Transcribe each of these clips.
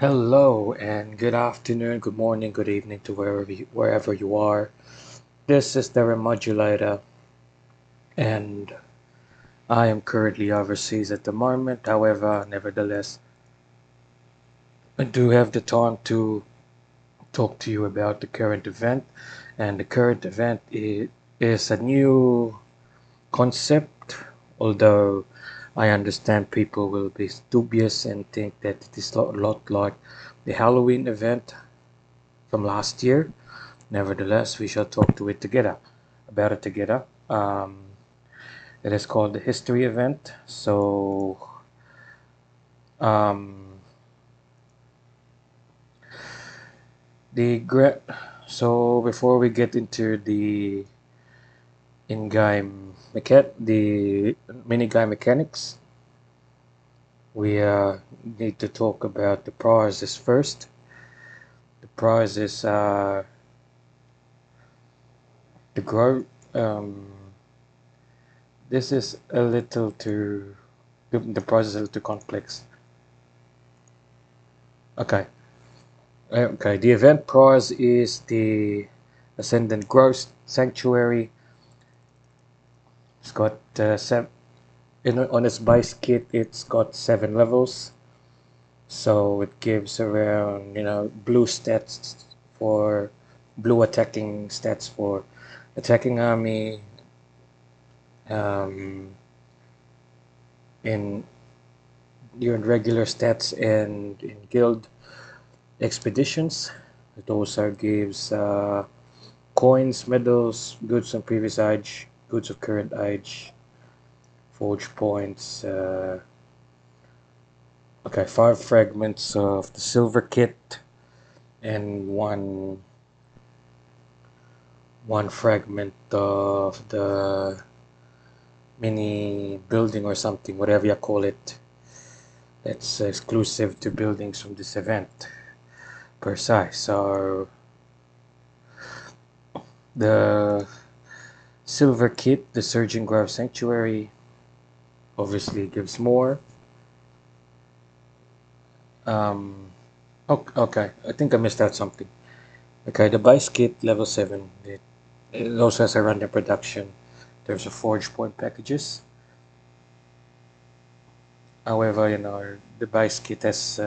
Hello and good afternoon, good morning, good evening to wherever you, wherever you are. This is the Remodulator and I am currently overseas at the moment. However, nevertheless, I do have the time to talk to you about the current event and the current event is, is a new concept although I understand people will be dubious and think that it is a lot like the Halloween event from last year. Nevertheless, we shall talk to it together about it together. Um, it is called the history event. So um, the so before we get into the in-game mechan the mini-game mechanics. We uh, need to talk about the prizes first. The prizes are the grow um, this is a little too the prize is a little too complex. Okay. Okay the event prize is the ascendant grove sanctuary it's got uh, seven in, on its base kit it's got seven levels. So it gives around you know blue stats for blue attacking stats for attacking army um, in your regular stats and in guild expeditions. It also gives uh, coins medals goods and previous age goods of current age, forge points, uh, okay, five fragments of the silver kit, and one one fragment of the mini building or something, whatever you call it, that's exclusive to buildings from this event per se. So the Silver Kit, the Surging Grove Sanctuary, obviously gives more. Um, okay, I think I missed out something. Okay, the Base Kit level 7, it, it also has a random production. There's a Forge Point packages. However, you know, the Base Kit has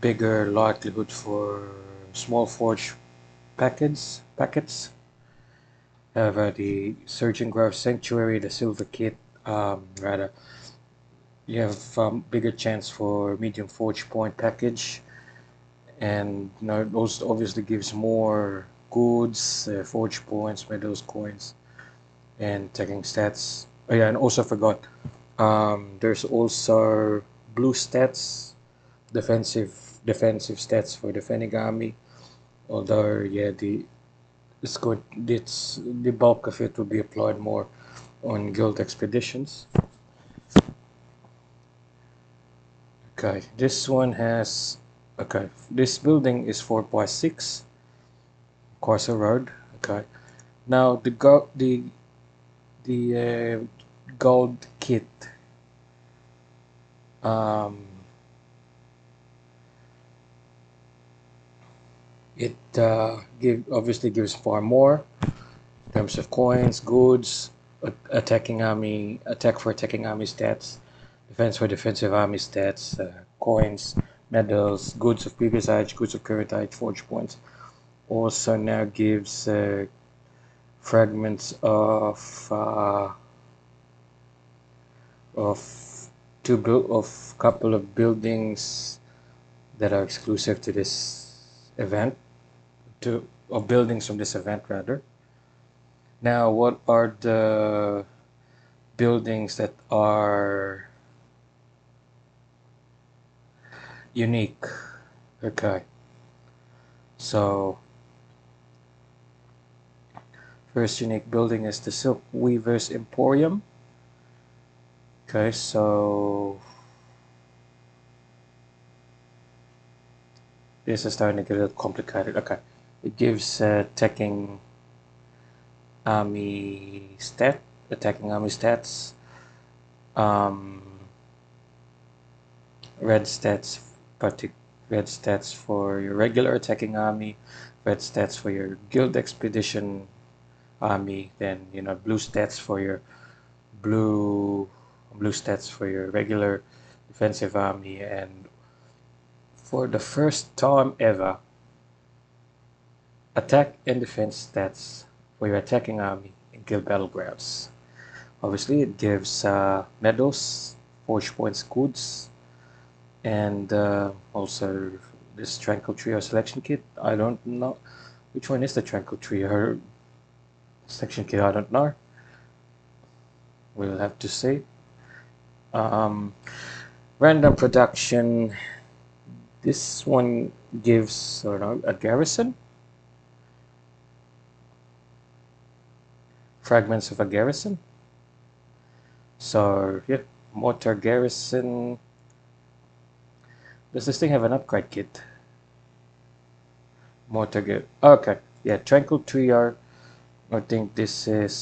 bigger likelihood for small Forge packets, packets However, the Surging Grove Sanctuary, the Silver Kit, um, rather, you have um, bigger chance for medium forge point package, and you know, those obviously gives more goods, uh, forge points, medals, coins, and tagging stats. Oh yeah, and also forgot, um, there's also blue stats, defensive defensive stats for defending army. Although yeah, the it's good. It's the bulk of it will be applied more on guild expeditions. Okay, this one has okay. This building is four by six. Corsa Road. Okay. Now the go the the uh, gold kit. Um, It uh, give, obviously gives far more in terms of coins, goods, attacking army, attack for attacking army stats, defense for defensive army stats, uh, coins, medals, goods of previous age, goods of current age, forge points. Also now gives uh, fragments of uh, of two of couple of buildings that are exclusive to this event to of buildings from this event rather. Now, what are the buildings that are unique? Okay. So, first unique building is the Silk Weavers Emporium. Okay, so this is starting to get a little complicated. Okay. It gives uh, attacking army stat, attacking army stats, um, red stats red stats for your regular attacking army, red stats for your guild expedition army, then you know blue stats for your blue blue stats for your regular defensive army and for the first time ever attack and defense stats for your attacking army in guild battlegrounds obviously it gives uh, medals forge points goods and uh, also this tranquil trio selection kit. I don't know which one is the tranquil trio selection kit i don't know. We'll have to see. Um, random production. This one gives know, a garrison fragments of a garrison. So yeah mortar garrison. Does this thing have an upgrade kit? Mortar get okay yeah tranquil trio I think this is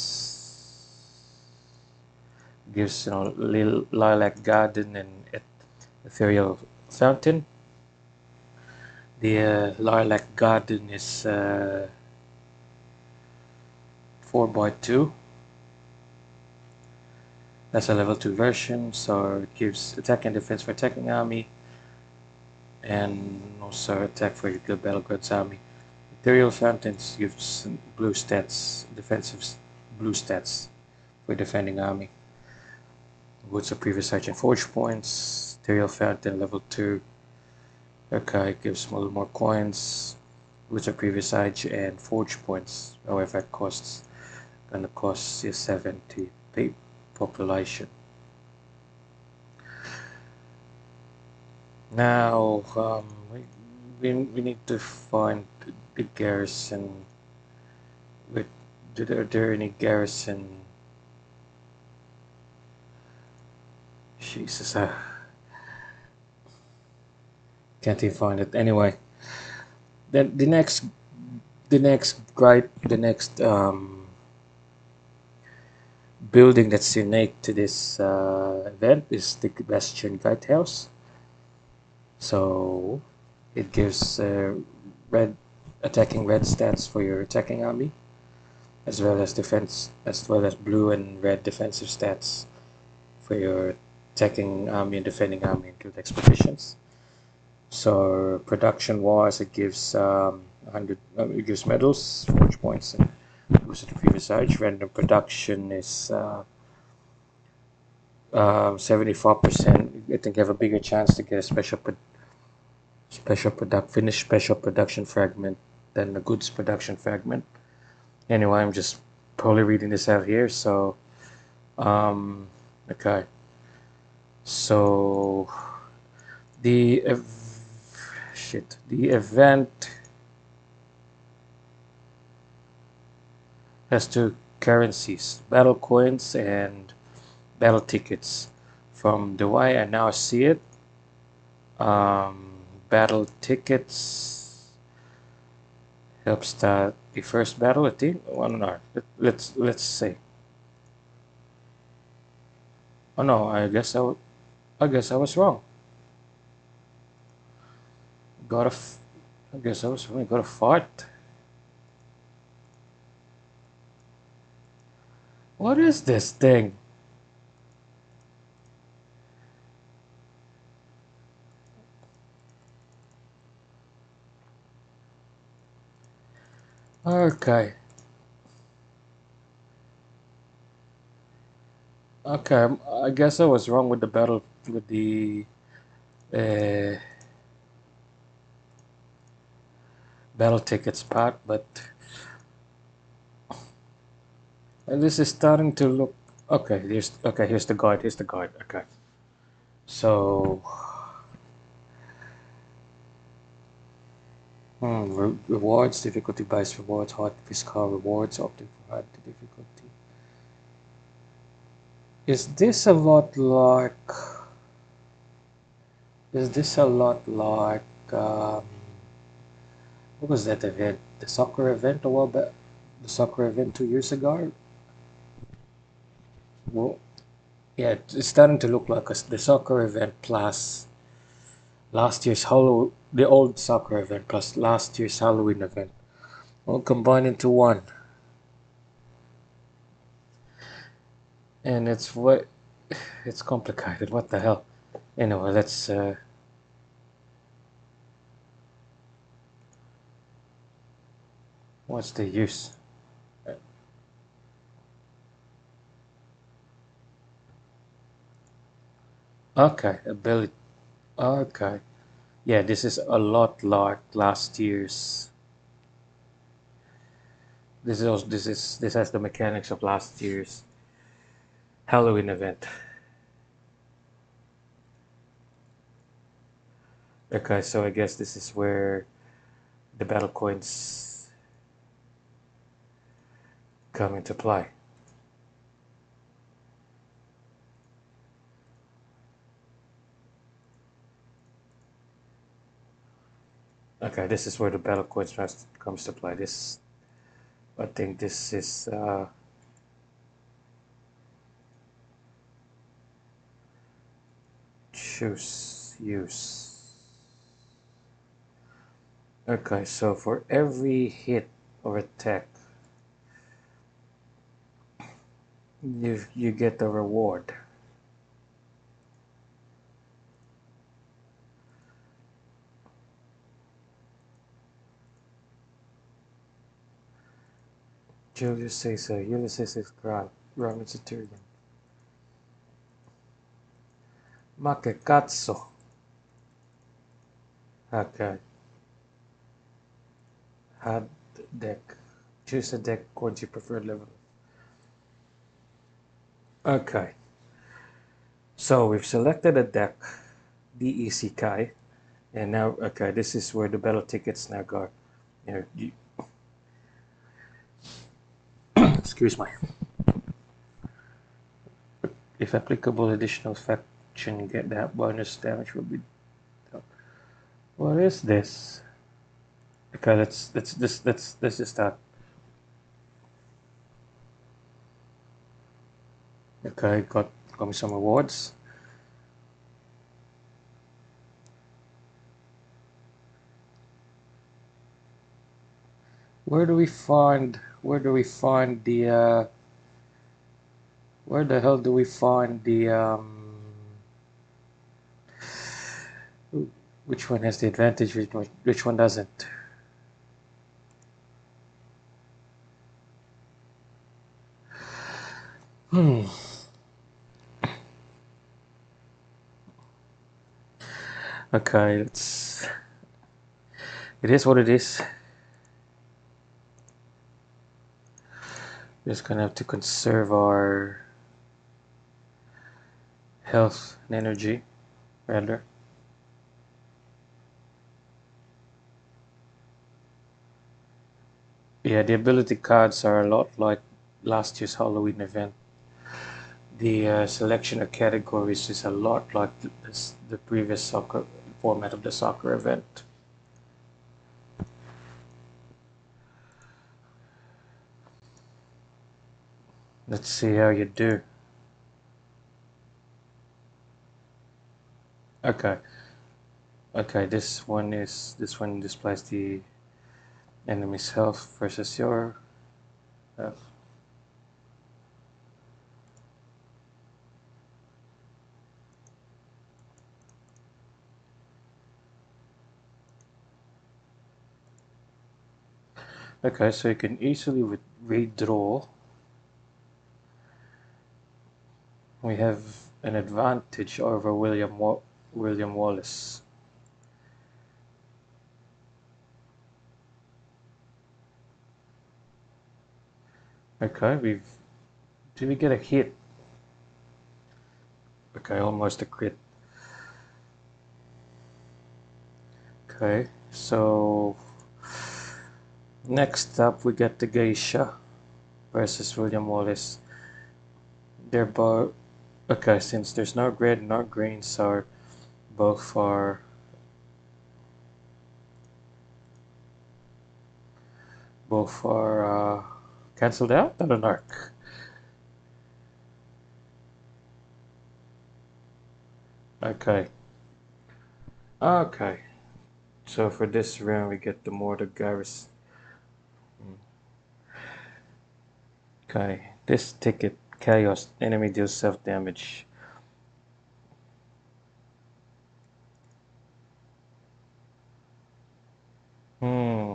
gives you know little lilac garden and ethereal fountain. The uh, lilac garden is uh, 4 by 2 that's a level 2 version so it gives attack and defense for attacking army and also attack for your good battlegrounds army material fountains gives blue stats defensive blue stats for defending army Woods of previous and forge points. Ethereal Fountain level 2. Okay, gives a little more coins. Woods of previous age and forge points. However, it costs gonna cost you 70 population. Now, um, we, we, we need to find the garrison. With, are there any garrison Jesus, I can't even find it. Anyway, then the next, the next great, the next um, building that's unique to this uh, event is the Bastion Gatehouse. So it gives uh, red attacking red stats for your attacking army, as well as defense, as well as blue and red defensive stats for your attacking army and defending army in guild expeditions. So production wise, it gives um, 100. Uh, it gives medals, forge points, and boosts the previous age. Random production is uh, um, 75%. I think have a bigger chance to get a special pro special product finished special production fragment than a goods production fragment. Anyway, I'm just probably reading this out here. So, um, okay. So the shit the event has two currencies battle coins and battle tickets from the way I now see it um, battle tickets help start the first battle I think one no, let, let's let's see oh no I guess I I guess I was wrong. Got a. I guess I was wrong. Got a fart. What is this thing? Okay. Okay, I guess I was wrong with the battle with the uh, battle tickets part, but this is starting to look okay. Here's okay. Here's the guide. Here's the guide. Okay, so. Hmm, re rewards, difficulty based rewards, high physical rewards, opting for high difficulty. Is this a lot like is this a lot like um, what was that event? The soccer event a while back? The soccer event two years ago? Well, yeah, it's starting to look like a, the soccer event plus last year's Halloween, the old soccer event plus last year's Halloween event, all combined into one. And it's what it's complicated. What the hell? Anyway, let's. Uh, what's the use? Okay, ability. Okay. Yeah, this is a lot like last year's. This is also, this is this has the mechanics of last year's Halloween event. Okay, so I guess this is where the battle coins come into play. Okay, this is where the battle coins comes to play. This, I think this is uh, choose use. Okay, so for every hit or attack, you you get a reward. Julius Caesar, Ulysses Grant, Roman centurion. Ma che cazzo? Ok. Add deck. Choose a deck according to your preferred level. Okay. So we've selected a deck, DEC Kai, and now, okay, this is where the battle tickets now go. You know, you, excuse me. If applicable, additional faction, get that bonus damage will be. What is this? Okay, let's let's this let's let's just start. Okay, got got me some awards Where do we find where do we find the uh, where the hell do we find the um, which one has the advantage which one, which one doesn't? Hmm. Okay it's it is what it is just gonna have to conserve our health and energy rather. Yeah the ability cards are a lot like last year's Halloween event. The uh, selection of categories is a lot like the, the previous soccer format of the soccer event Let's see how you do. Okay. Okay, this one is this one displays the enemy's health versus your health. Okay, so you can easily redraw we have an advantage over William Wa William Wallace. Okay, we've did we get a hit? Okay, almost a crit. Okay, so next up we get the Geisha versus William Wallace. They're both Okay, since there's no red, no green, so both are both are uh, cancelled out. I don't know. Okay. Okay, so for this round we get the mortar garrison. Okay, this ticket chaos enemy deals self damage. Hmm.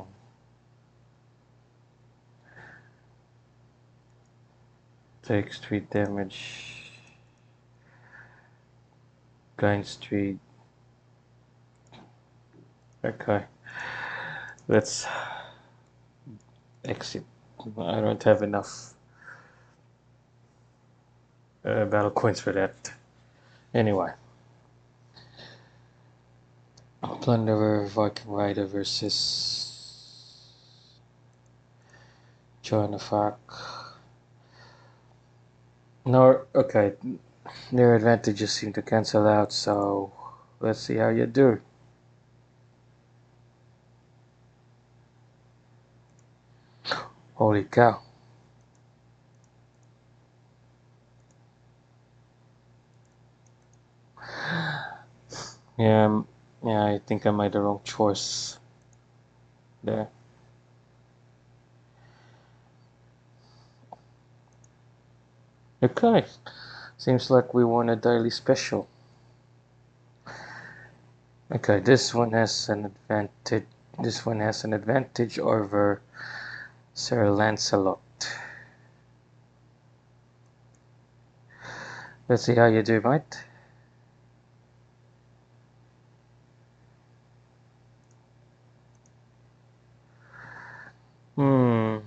Takes three damage. Gains three. Okay. Let's exit. I don't have enough uh, battle coins for that. Anyway. Plunderer Viking Rider versus Joan of Arc. No, okay. Their advantages seem to cancel out, so let's see how you do. Holy cow. Yeah, yeah, I think I made the wrong choice there. Okay, seems like we won a daily special. Okay, this one has an advantage. This one has an advantage over Sir Lancelot. Let's see how you do, mate. Hmm.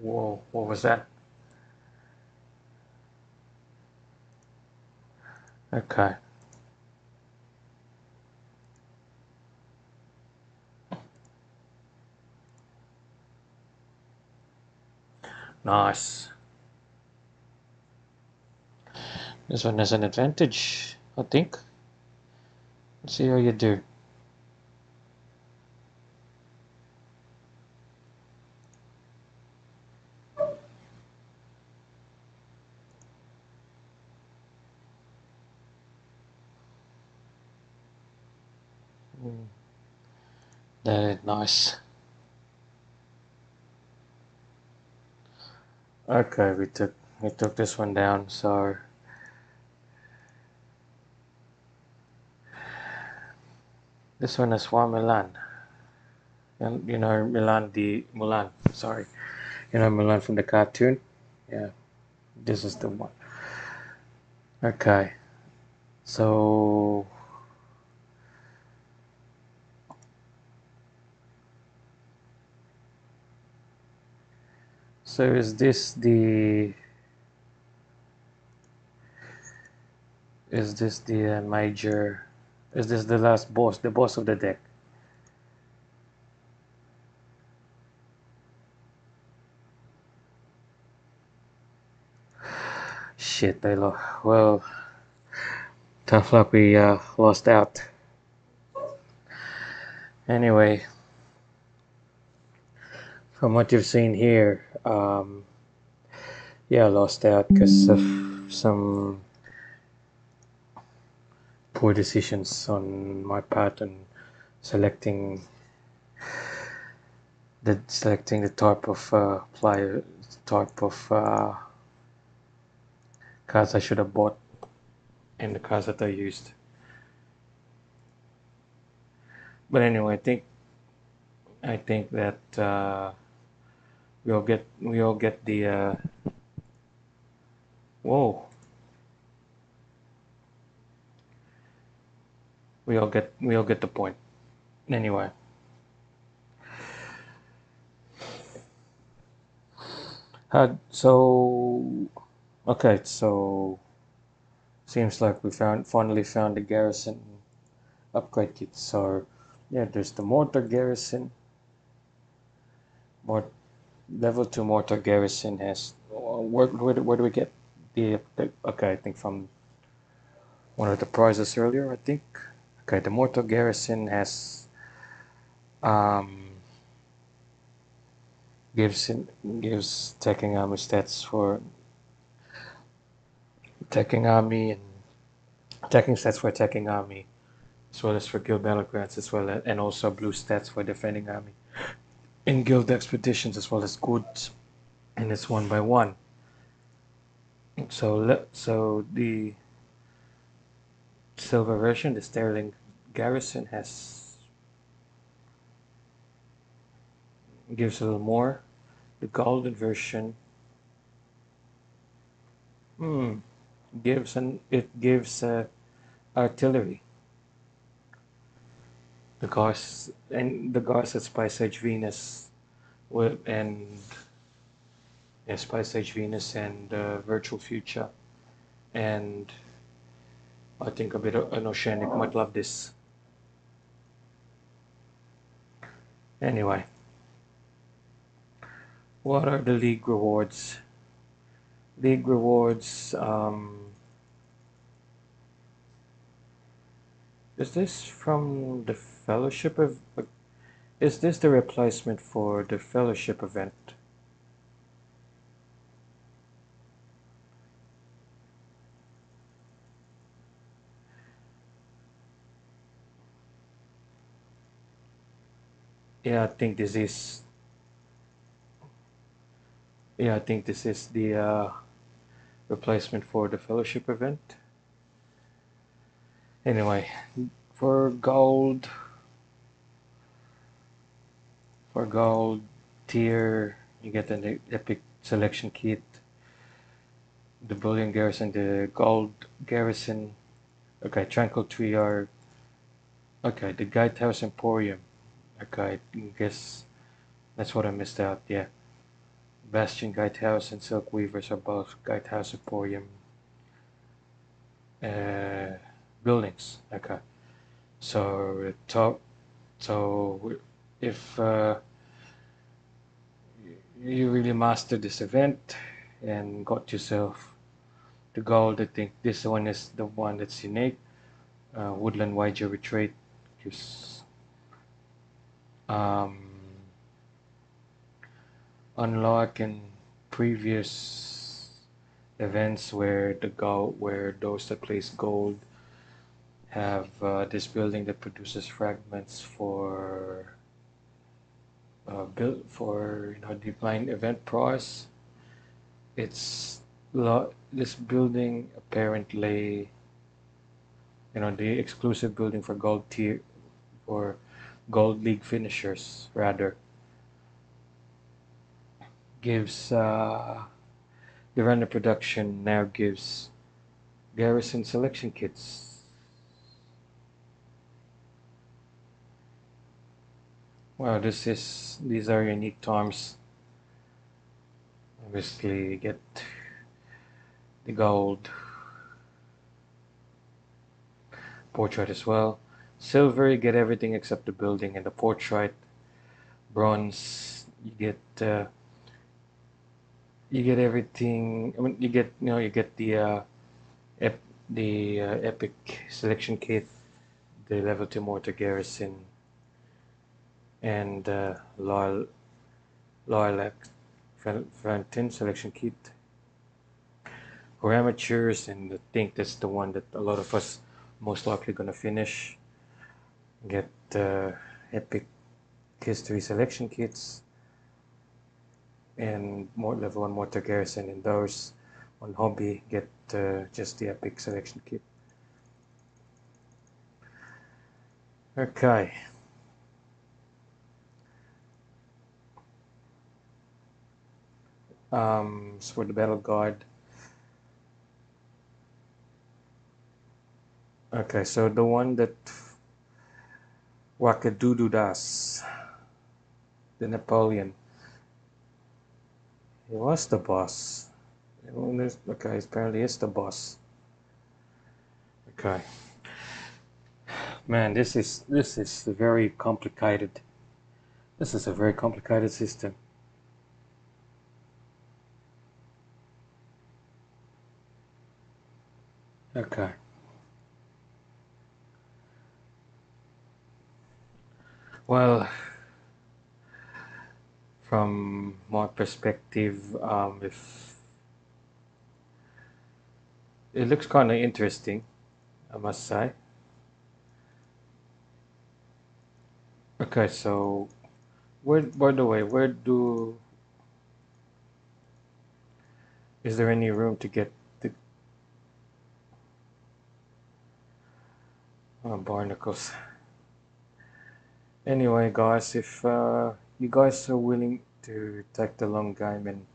Whoa, what was that? Okay. Nice. This one has an advantage, I think. Let's see how you do. Hmm. That is nice. Okay, we took we took this one down, so this one is Juan Milan. And you know Milan the Mulan, sorry. You know Milan from the cartoon? Yeah. This is the one. Okay. So So is this the is this the uh, major is this the last boss the boss of the deck? Shit they lost well tough luck we uh, lost out. Anyway from what you've seen here um, yeah, I lost out because of some poor decisions on my part and selecting the selecting the type of uh, player type of uh, cards I should have bought and the cards that I used. But anyway, I think I think that. Uh, we all get we all get the uh, whoa we all get we all get the point. Anyway. Uh, so okay so seems like we found finally found the garrison upgrade kit. So yeah there's the mortar garrison. More level 2 mortar garrison has where, where, where do we get the, the, okay I think from one of the prizes earlier I think okay the mortar garrison has um, gives gives attacking army stats for attacking army and attacking stats for attacking army, as well as for guild battlegrounds, as well as, and also blue stats for defending army. In guild expeditions, as well as goods, and it's one by one. So so the silver version, the Sterling Garrison, has gives a little more. The golden version hmm, gives an it gives uh, artillery. The Gauss and the Gauss at Space Age Venus, and yeah, Space Age Venus and uh, Virtual Future, and I think a bit of an Oceanic might love this. Anyway, what are the league rewards? League rewards. Um, is this from the fellowship of? Is this the replacement for the fellowship event? Yeah, I think this is. Yeah, I think this is the uh, replacement for the fellowship event. Anyway, for gold, for gold tier, you get an epic selection kit, the bullion garrison, the gold garrison. Okay, tranquil trio. Okay, the guidehouse emporium Okay, I guess that's what I missed out. Yeah. Bastion Gatehouse and Silk Weavers are both Guidehouse Emporium uh, buildings. Okay. So top. So if uh, you really mastered this event and got yourself the gold, I think this one is the one that's unique. Uh, Woodland Wager Retreat gives um, unlock in previous events where the gold where those that place gold have uh, this building that produces fragments for uh, built for you know divine event price it's this building apparently you know the exclusive building for gold tier for Gold League finishers, rather, gives uh, the random production now gives Garrison selection kits. Well, this is these are unique times. Obviously, get the gold portrait as well. Silver, you get everything except the building and the portrait. Bronze, you get uh, you get everything. I mean, you get you know you get the uh, ep- the uh, epic selection kit, the level two mortar garrison, and uh, loyal loyal Fantin selection kit. For amateurs, and I think that's the one that a lot of us most likely gonna finish get uh, epic history selection kits and more level 1 mortar garrison in those on hobby get uh, just the epic selection kit. Okay. Um, so for the battle guide. Okay so the one that Wakadududas, the Napoleon. He was the boss. Okay, apparently is the boss. Okay. Man, this is this is very complicated. This is a very complicated system. Okay. Well, from my perspective, um, if it looks kind of interesting, I must say. Okay, so where, by the way, where do, is there any room to get the oh, barnacles? Anyway, guys, if uh, you guys are willing to take the long game and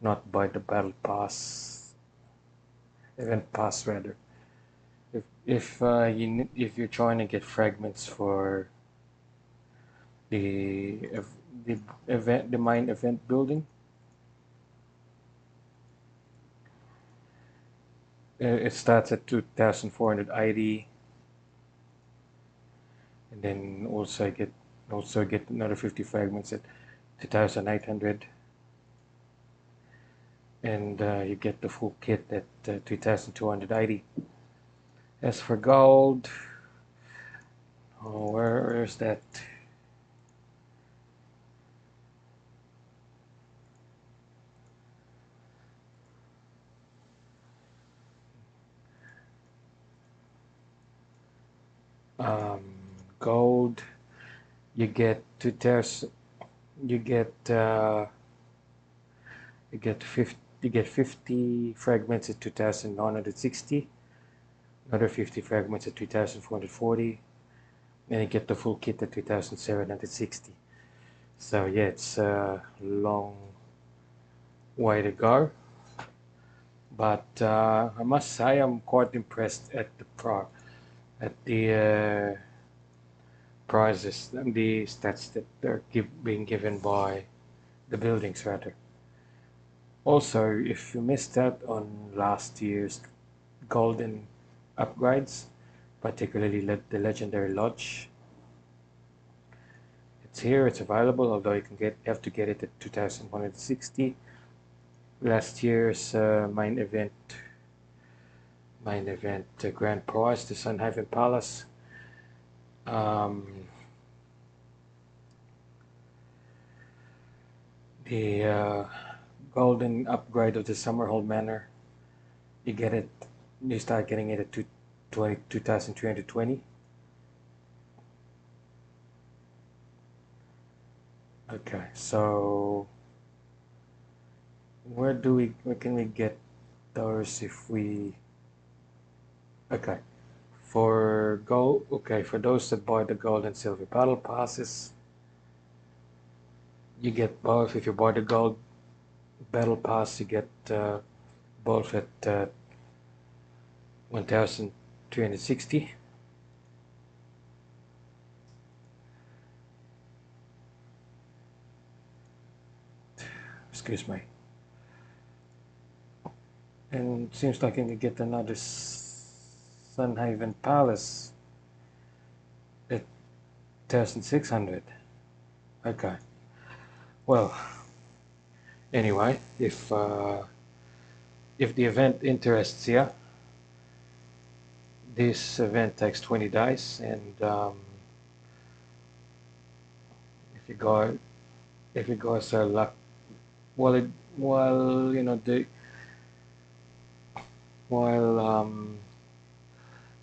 not buy the battle pass, event pass rather, if if uh, you if you're trying to get fragments for the the event the mine event building it starts at 2400 ID and then also get also get another 50 fragments at 2800 and uh, you get the full kit at uh, 2200 as for gold oh, where is that? Um, gold you get two tears you get uh, you get 50 you get 50 fragments at 2960 another 50 fragments at 2440 and you get the full kit at 2760 so yeah it's a long way to go but uh, I must say I'm quite impressed at the pro at the uh, prizes the stats that are give, being given by the buildings rather. Also, if you missed out on last year's golden upgrades, particularly the Legendary Lodge, it's here, it's available, although you can get you have to get it at 2160. Last year's uh, main event main event uh, grand prize, the Sunhaven Palace. Um, the uh, golden upgrade of the Summerhold Manor. You get it, you start getting it at 2320. Okay, so where do we, where can we get those if we Okay. For gold, okay, for those that buy the gold and silver battle passes, you get both. If you buy the gold battle pass, you get uh, both at uh, 1360. Excuse me. And seems like I can get another Sunhaven Palace at 1600 okay well anyway if uh, if the event interests you this event takes 20 days, and um, if you go if you go are luck well it well you know the while um,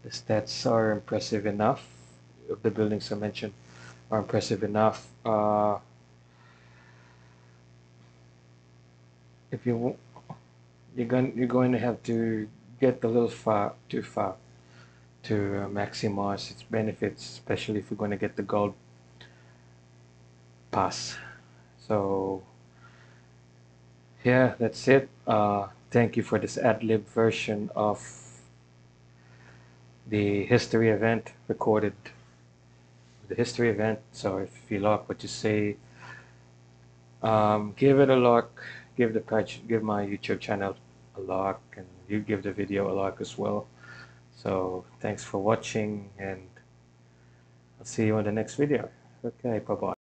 the stats are impressive enough. The buildings I mentioned are impressive enough. Uh, if you you're going you're going to have to get a little far too far to uh, maximize its benefits, especially if you're going to get the gold pass. So yeah, that's it. Uh, thank you for this ad lib version of the history event recorded the history event so if you like what you see um, give it a like give the give my YouTube channel a like and you give the video a like as well. So thanks for watching and I'll see you in the next video. Okay bye bye